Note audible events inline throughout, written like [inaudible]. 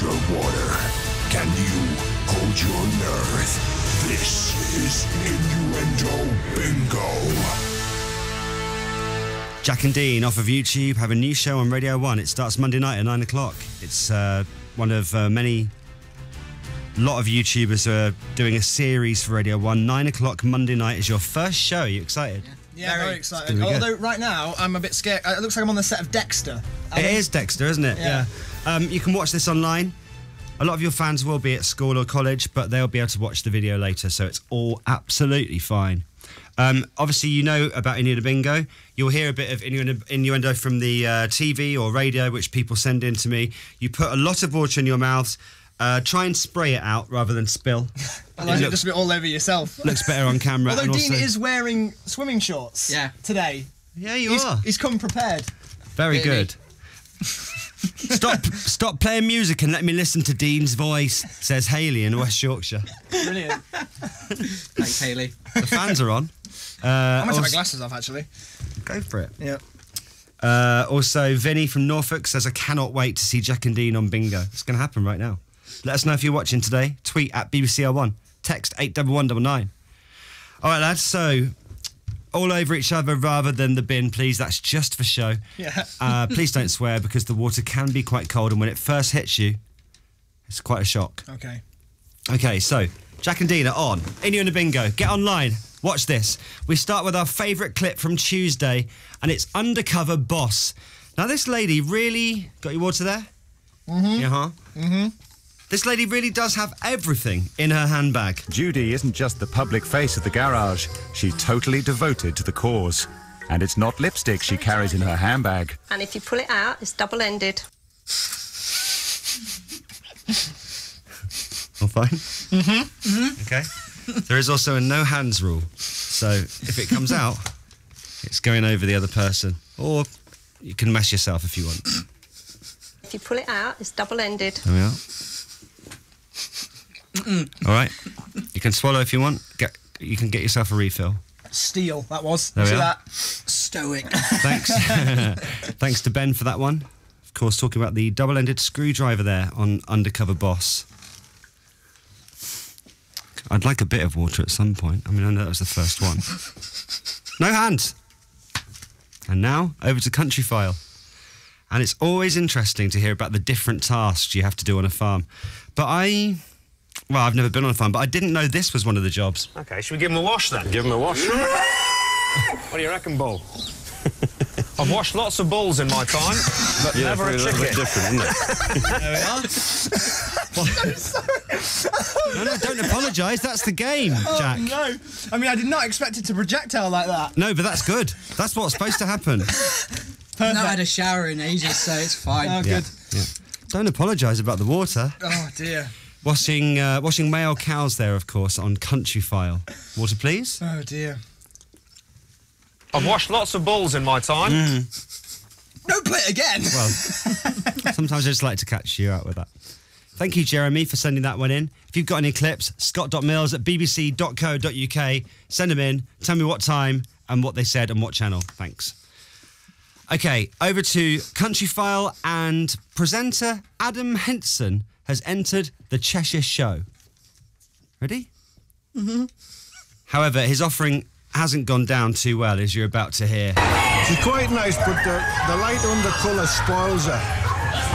your water? Can you hold your nerve? This is Innuendo Bingo. Jack and Dean off of YouTube have a new show on Radio 1. It starts Monday night at 9 o'clock. It's uh, one of uh, many, lot of YouTubers are doing a series for Radio 1. 9 o'clock Monday night is your first show. Are you excited? Yeah, very, It's excited. gonna good. Although right now I'm a bit scared. Uh, It looks like I'm on the set of Dexter. It is Dexter, isn't it? Yeah. Um, you can watch this online. A lot of your fans will be at school or college, but they'll be able to watch the video later, so it's all absolutely fine. Um, obviously, you know about Innuendo Bingo. You'll hear a bit of innuendo, innuendo from the uh, TV or radio, which people send in to me. You put a lot of water in your mouths. Uh, try and spray it out rather than spill. [laughs] Otherwise, It it just be all over yourself. looks better on camera. Although and Dean also- is wearing swimming shorts. Yeah. Today. Yeah, you he's, are. He's come prepared. Very Really? good. Stop, stop playing music and let me listen to Dean's voice. Says Haley in West Yorkshire. Brilliant. Thanks, Haley. The fans are on. Uh, I might take my glasses off actually. Go for it. Yeah. Uh, also, Vinny from Norfolk says, I cannot wait to see Jack and Dean on Bingo. It's going to happen right now. Let us know if you're watching today. Tweet at BBCR1. Text 81199. All right, lads. So, all over each other rather than the bin, please. That's just for show. Yeah. Uh, please don't swear because the water can be quite cold, and when it first hits you, it's quite a shock. Okay. Okay, so Jack and Dean are on. Innuendo Bingo. Get online. Watch this. We start with our favourite clip from Tuesday, and it's Undercover Boss. Now, this lady really got your water there. Mm-hmm. Yeah, huh? Mm-hmm. This lady really does have everything in her handbag. Judy isn't just the public face of the garage, she's totally devoted to the cause. And it's not lipstick she carries in her handbag. And if you pull it out, it's double ended. All fine? Mm-hmm. Okay. there is also a no hands rule. So if it comes out, it's going over the other person. Or you can mess yourself if you want. If you pull it out, it's double ended. There we are. Mm. All right. You can swallow if you want. Get, you can get yourself a refill. Steel. That was. There we See are. that? Stoic. [laughs] Thanks. [laughs] Thanks to Ben for that one. Of course, talking about the double ended screwdriver there on Undercover Boss. I'd like a bit of water at some point. I mean, I know that was the first one. [laughs] No hands. And now, over to Country File. And it's always interesting to hear about the different tasks you have to do on a farm. But I. Well, I've never been on a farm, but I didn't know this was one of the jobs. Okay, should we give him a wash then? Give him a wash. what do you reckon, Bull? [laughs] I've washed lots of bulls in my time, but never a chicken. different, isn't it? There we are. [laughs] No, no, don't apologise. That's the game, oh, Jack. Oh, no. I mean, I did not expect it to projectile like that. No, but that's good. That's what's supposed to happen. [laughs] I've not had a shower in ages, so it's fine. Oh, good. Yeah. Don't apologise about the water. Oh dear. Washing, uh, washing male cows there, of course, on Country File. Water, please. Oh dear. I've washed lots of bulls in my time. No, play it again. Well, [laughs] sometimes I just like to catch you out with that. Thank you, Jeremy, for sending that one in. If you've got any clips, scott.mills at bbc.co.uk. Send them in. Tell me what time and what they said and what channel. Thanks. Okay, over to Country File and presenter Adam Henson has entered the Cheshire Show. Ready? Mm-hmm. However, his offering hasn't gone down too well, as you're about to hear. She's quite nice, but the, the light undercolour spoils her.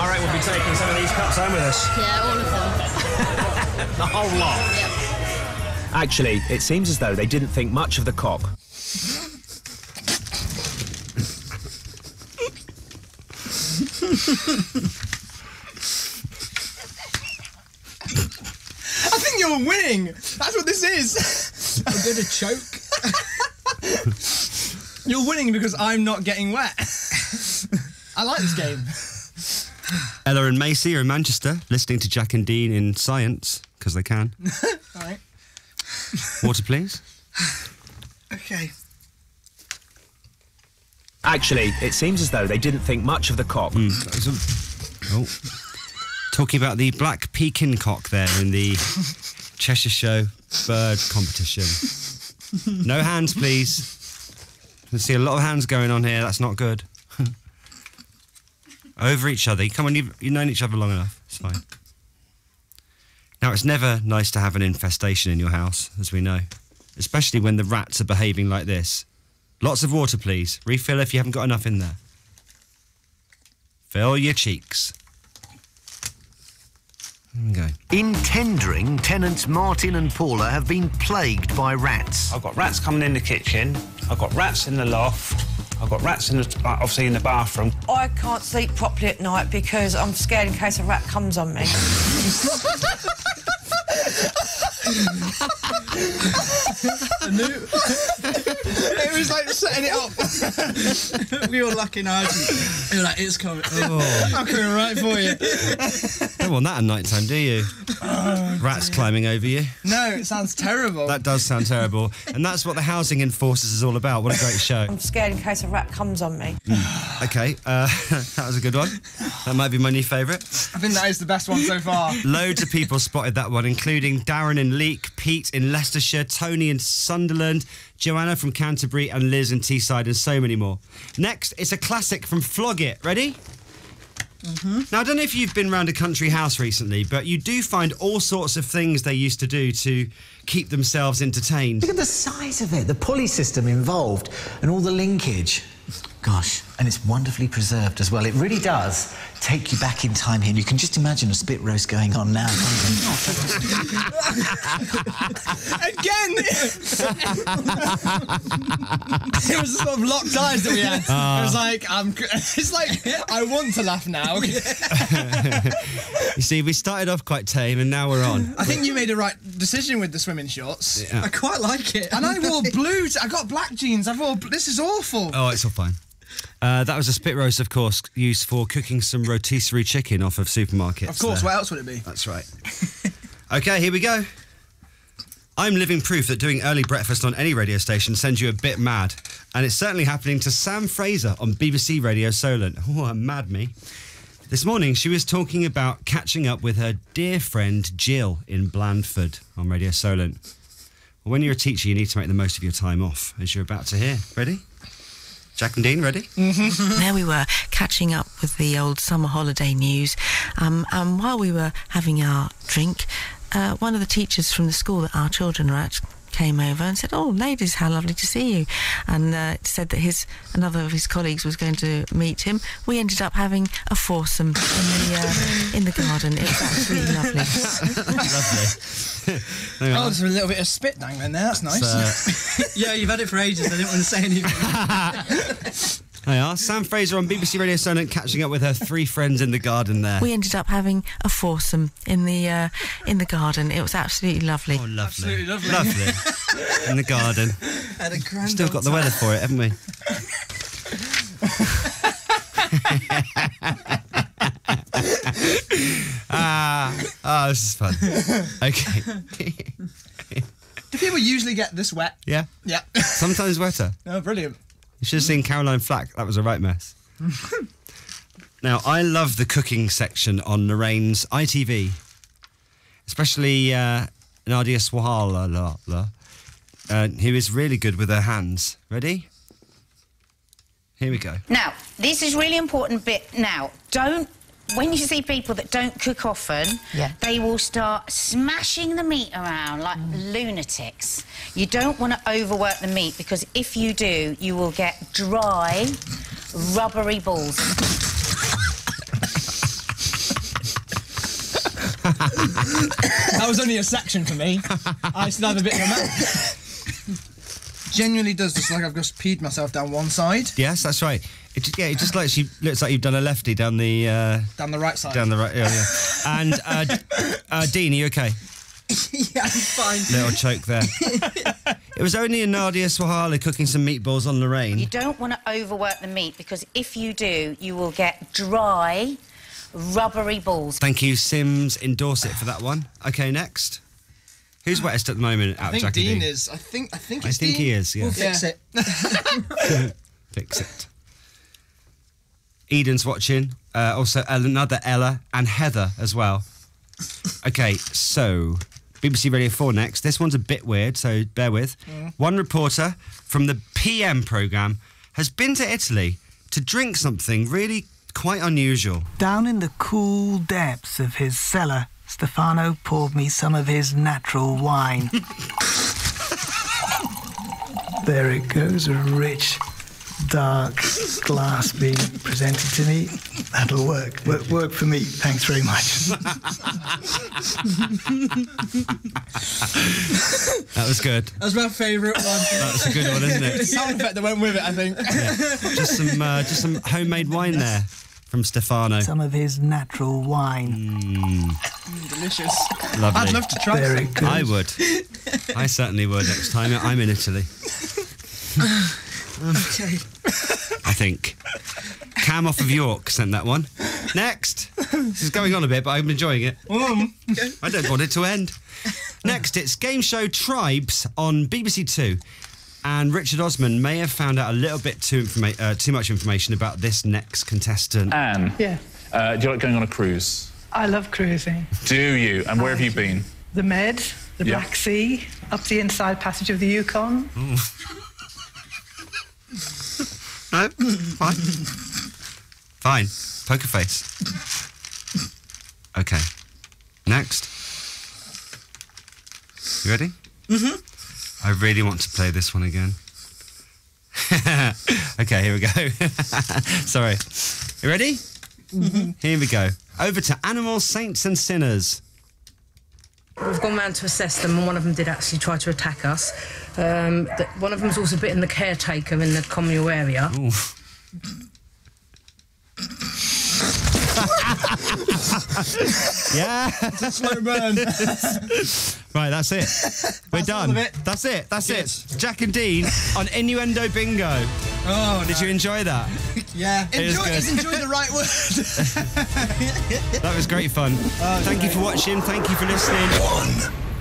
All right, we'll be taking some of these cups home with us. Yeah, all of them. [laughs] The whole lot. Actually, it seems as though they didn't think much of the cock. [laughs] I think you're winning. That's what this is. I'm going to choke. [laughs] You're winning because I'm not getting wet. [laughs] I like this game. Ella and Macy are in Manchester listening to Jack and Dean in science, because they can. [laughs] All right. Water, please. Okay. Actually, it seems as though they didn't think much of the cock. Hmm, oh. Talking about the black Pekin cock there in the Cheshire Show bird competition. No hands, please. I see a lot of hands going on here. That's not good. [laughs] Over each other. Come on, you've, you've known each other long enough. It's fine. Now, it's never nice to have an infestation in your house, as we know, especially when the rats are behaving like this. Lots of water, please. Refill if you haven't got enough in there. Fill your cheeks. Okay. In Tendring, tenants Martin and Paula have been plagued by rats. I've got rats coming in the kitchen. I've got rats in the loft. I've got rats in the uh, obviously in the bathroom. I can't sleep properly at night because I'm scared in case a rat comes on me. [laughs] it was like setting it up. [laughs] we were lucky now. We were like, it's coming. Oh. [laughs] I'm coming right for you. Don't want that at night time, do you? Rats climbing over you. No, it sounds terrible. That does sound terrible. And that's what the Housing Enforcers is all about. What a great show. I'm scared in case a rat comes on me. Okay, uh, [laughs] that was a good one. That might be my new favourite. I think that is the best one so far. Loads of people spotted that one, including Darren in Leek, Pete in Leicestershire, Tony in Sunderland, Joanna from Canterbury, and Liz in Teesside, and so many more. Next, it's a classic from Flog It. Ready? Mm-hmm. Now, I don't know if you've been round a country house recently, but you do find all sorts of things they used to do to keep themselves entertained. Look at the size of it, the pulley system involved, and all the linkage. Gosh, and it's wonderfully preserved as well. It really does take you back in time here. And you can just imagine a spit roast going on now. [laughs] Again! [laughs] it was sort of locked eyes that we had. Ah. it was like, I'm. [laughs] It's like I want to laugh now. you see, we started off quite tame, and now we're on. I think you made a right decision with the swimming shorts. Yeah. I quite like it. And I wore blue. I got black jeans. I wore. This is awful. Oh, it's all fine. Uh, that was a spit roast, of course, used for cooking some rotisserie chicken off of supermarkets. Of course. there. What else would it be? That's right. [laughs] okay, here we go. I'm living proof that doing early breakfast on any radio station sends you a bit mad. And it's certainly happening to Sam Fraser on BBC Radio Solent. [laughs] Oh, mad me. This morning, she was talking about catching up with her dear friend Jill in Blandford on Radio Solent. Well, when you're a teacher, you need to make the most of your time off, as you're about to hear. Ready? Jack and Dean, ready? there we were, catching up with the old summer holiday news. Um, and while we were having our drink, uh, one of the teachers from the school that our children are at came over and said, "Oh, ladies, how lovely to see you," and uh, said that his another of his colleagues was going to meet him. We ended up having a foursome in the uh, in the garden. It was absolutely lovely. Lovely. There Oh, there's a little bit of spit dangling there. That's nice. [laughs] yeah, you've had it for ages. I didn't want to say anything. [laughs] There you are. Sam Fraser on BBC Radio Solent catching up with her three friends in the garden there. We ended up having a foursome in the uh, in the garden. It was absolutely lovely. Oh, lovely. Absolutely lovely. Lovely. [laughs] in the garden. Had a grand Still got the weather for it, haven't we? [laughs] ah, ah, this is fun. Okay. [laughs] Do people usually get this wet? Yeah. Yeah. Sometimes wetter. Oh, brilliant. You should have seen Caroline Flack. That was a right mess. [laughs] now, I love the cooking section on Lorraine's ITV, especially uh, Nadia Sawalha, uh, who is really good with her hands. Ready? Here we go. Now, this is really important bit now. Don't when you see people that don't cook often, Yeah. they will start smashing the meat around like mm. lunatics. You don't want to overwork the meat because if you do, you will get dry, rubbery balls. [laughs] that was only a section for me. I still have a bit of a mouth. [laughs] Genuinely does just like I've just peed myself down one side, Yes, that's right. It just, yeah, it just looks you looks like you've done a lefty down the uh, down the right side. down the right. Yeah, yeah. And uh, d- uh, Dean, are you okay? [laughs] yeah, I'm fine. Little choke there. [laughs] it was only a Nadia Sawalha cooking some meatballs on Lorraine. You don't want to overwork the meat because if you do, you will get dry, rubbery balls. Thank you, Sims in Dorset, for that one. Okay, next. Who's wettest at the moment out I of think Jack and Dean Dean? is. I think. I think I it's think Dean. he is, yeah. We'll fix it. [laughs] [laughs] Fix it. Eden's watching. Uh, also, another Ella and Heather as well. Okay, so BBC Radio 4 next. This one's a bit weird, so bear with. Mm. One reporter from the PM programme has been to Italy to drink something really quite unusual. Down in the cool depths of his cellar Stefano poured me some of his natural wine. there it goes, a rich, dark glass being presented to me. That'll work. Work, work for me. Thanks very much. That was good. That was my favourite one. That's a good one, isn't it? the sound effect that went with it, I think. Just some, uh, just some homemade wine there from Stefano. Some of his natural wine. Mm, Delicious. lovely. I'd love to try Very some. good. I would. I certainly would next time I'm in Italy. [laughs] okay. I think. Cam off of York sent that one. Next. This is going on a bit, but I'm enjoying it. I don't want it to end. Next, it's game show Tribes on BBC Two. And Richard Osman may have found out a little bit too, informa- uh, too much information about this next contestant. Anne, Yeah, uh, do you like going on a cruise? I love cruising. Do you? And where have you been? The Med, the Yeah. Black Sea, up the inside passage of the Yukon. [laughs] No, fine. Fine. Poker face. Okay. Next. You ready? Mm-hmm. I really want to play this one again. [laughs] okay, here we go. [laughs] Sorry. You ready? [laughs] Here we go. Over to Animals, Saints and Sinners. We've gone round to assess them, and one of them did actually try to attack us. Um, th- one of them's also bitten the caretaker in the communal area. [laughs] yeah. Slow burn. [laughs] Right, that's it. We're done. That's it. That's it. Jack and Dean on Innuendo Bingo. Oh, Did you enjoy that? [laughs] Yeah. It was Enjoy, good. is enjoy the right word. That was great fun. Thank you for watching. Thank you for listening. One